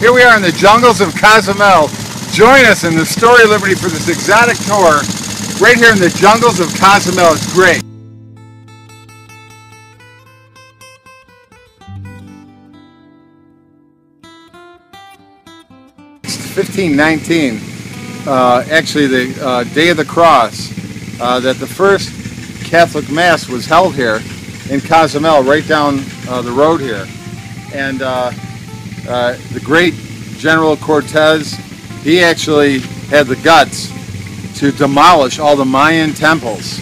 Here we are in the jungles of Cozumel. Join us in the Story of Liberty for this exotic tour right here in the jungles of Cozumel. It's great. It's 1519, uh, actually the uh, day of the cross, uh, that the first Catholic Mass was held here in Cozumel, right down uh, the road here. And uh, the great General Cortez, he actually had the guts to demolish all the Mayan temples.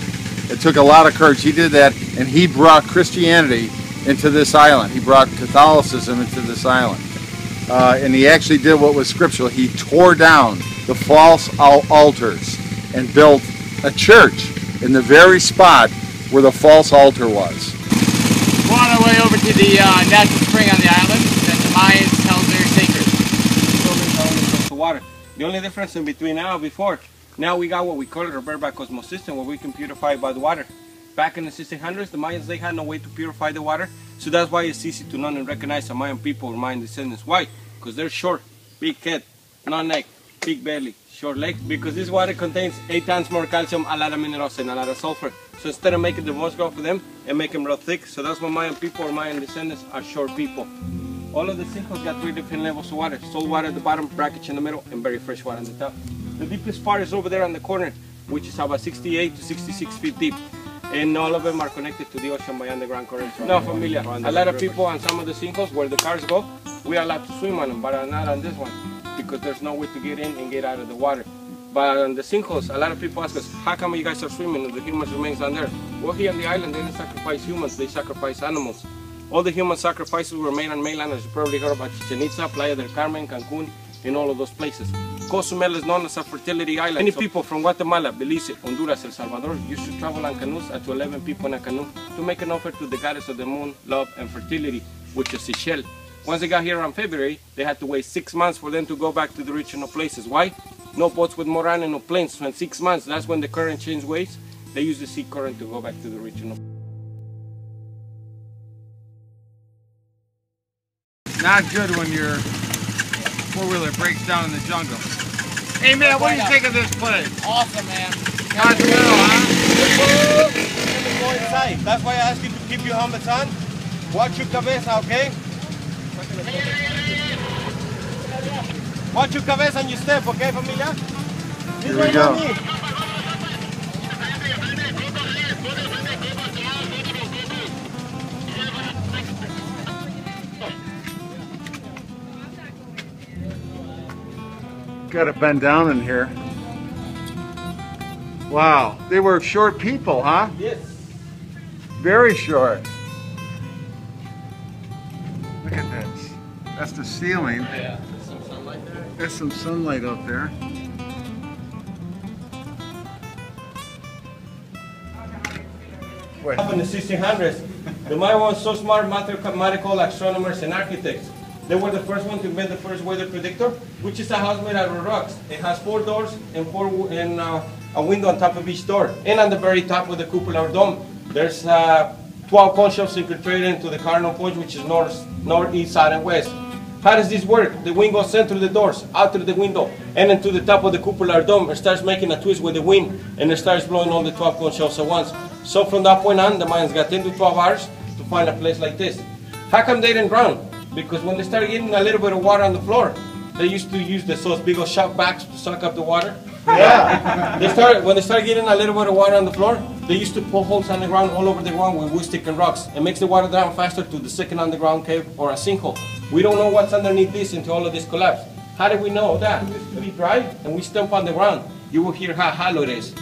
It took a lot of courage. He did that, and he brought Christianity into this island. He brought Catholicism into this island uh, and he actually did what was scriptural. He tore down the false altars and built a church in the very spot where the false altar was. We're on our way over to the uh, natural spring on the island that the Mayans held very sacred. The water. The only difference in between now and before, now we got what we call it a bareback osmosis system where we can purify by the water. Back in the 1600s, the Mayans, they had no way to purify the water. So that's why it's easy to know and recognize a Mayan people or Mayan descendants. Why? Because they're short, big head, no neck, big belly, short legs. Because this water contains eight times more calcium, a lot of minerals, and a lot of sulfur. So instead of making the most grow for them, and make them real thick. So that's why Mayan people or Mayan descendants are short people. All of the sinkholes got three different levels of water. Salt water at the bottom, brackish in the middle, and very fresh water on the top. The deepest part is over there on the corner, which is about 68 to 66 feet deep and all of them are connected to the ocean by underground currents. No, familiar. A lot of people on some of the sinkholes where the cars go, we are allowed to swim on them, but not on this one because there's no way to get in and get out of the water. But on the sinkholes, a lot of people ask us, how come you guys are swimming and the humans remains on there? Well, here on the island, they didn't sacrifice humans, they sacrifice animals. All the human sacrifices were made on mainland, as you probably heard about Chichen Itza, Playa del Carmen, Cancun, in all of those places. Cozumel is known as a fertility island. Many people from Guatemala, Belize, Honduras, El Salvador used to travel on canoes up to 11 people in a canoe to make an offer to the goddess of the moon, love, and fertility, which is Ixchel. Once they got here around February, they had to wait six months for them to go back to the original places. Why? No boats with moran and no planes. So in six months, that's when the current changed ways. They use the sea current to go back to the original. Not good when your four-wheeler breaks down in the jungle. Hey man, what do you think of this place? Awesome, man. Cozumel, huh? Inside. That's why I ask you to keep your helmets on. Watch your cabeza, okay? Watch your cabeza and your step, okay, familia? Here we go. Got to bend down in here. Wow, they were short people, huh? Yes. Very short. Look at this. That's the ceiling. Yeah, there's some sunlight there. There's some sunlight up there. Wait. Up in the 1600s, the Maya was so smart, mathematical astronomers and architects. They were the first one to invent the first weather predictor, which is a house made out of rocks. It has four doors and four and uh, a window on top of each door. And on the very top of the cupola or dome, there's uh, 12 cone shelves infiltrated into the cardinal points, which is north, north, east, south, and west. How does this work? The wind goes in through the doors, out through the window, and into the top of the cupola or dome. It starts making a twist with the wind, and it starts blowing all the 12 cone shelves at once. So from that point on, the Mayans got 10 to 12 hours to find a place like this. How come they didn't drown? Because when they started getting a little bit of water on the floor, they used to use the, those big old shop vacs to suck up the water. Yeah. they started when they started getting a little bit of water on the floor, they used to pull holes on the ground all over the ground with wood stick and rocks. It makes the water down faster to the second underground cave or a sinkhole. We don't know what's underneath this until all of this collapse. How do we know that? We drive and we stomp on the ground. You will hear how hollow it is.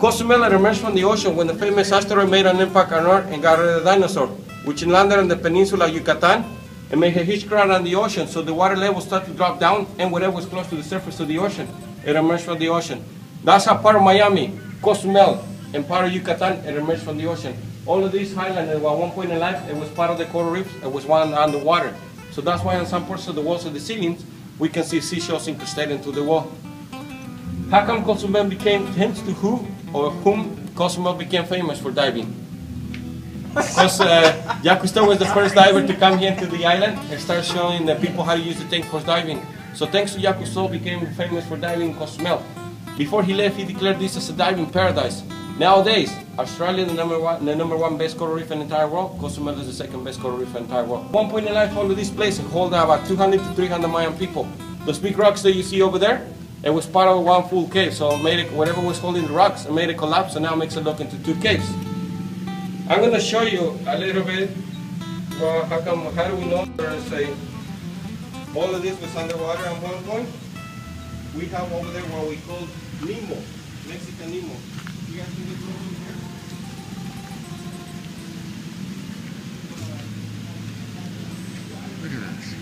Cozumel emerged from the ocean when the famous asteroid made an impact on Earth and got rid of the dinosaur, which landed on the peninsula of Yucatan and made a huge crowd on the ocean. So the water level started to drop down, and whatever was close to the surface of the ocean, it emerged from the ocean. That's how part of Miami, Cozumel, and part of Yucatan, it emerged from the ocean. All of these highlands, at one point in life, it was part of the coral reefs, it was one underwater. So that's why on some parts of the walls of the ceilings, we can see seashells incrusted into the wall. How come Cozumel became, hence to who or whom Cozumel became famous for diving? Because uh, was the first diver to come here to the island and start showing the people how to use the tank for diving. So thanks to Cousteau became famous for diving in Cozumel. Before he left, he declared this as a diving paradise. Nowadays, Australia is the number one, the number one best coral reef in the entire world. Cozumel is the second best coral reef in the entire world. One point in life, of this place hold about 200 to 300 Mayan people. Those big rocks that you see over there, it was part of one full cave. So made it, whatever was holding the rocks, it made it collapse, and now makes it look into two caves. I'm going to show you a little bit. Well, how come? How do we know there is a? All of this was underwater at one point. We have over there what we call Nemo, Mexican Nemo. You guys can get over here. Look at this.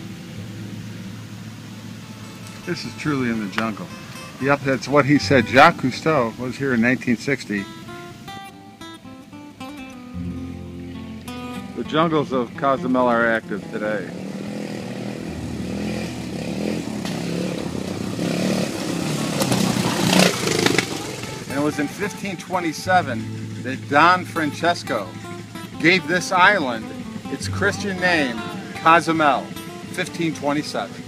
This is truly in the jungle. Yep, that's what he said. Jacques Cousteau was here in 1960. Jungles of Cozumel are active today. And it was in 1527 that Don Francesco gave this island its Christian name, Cozumel, 1527.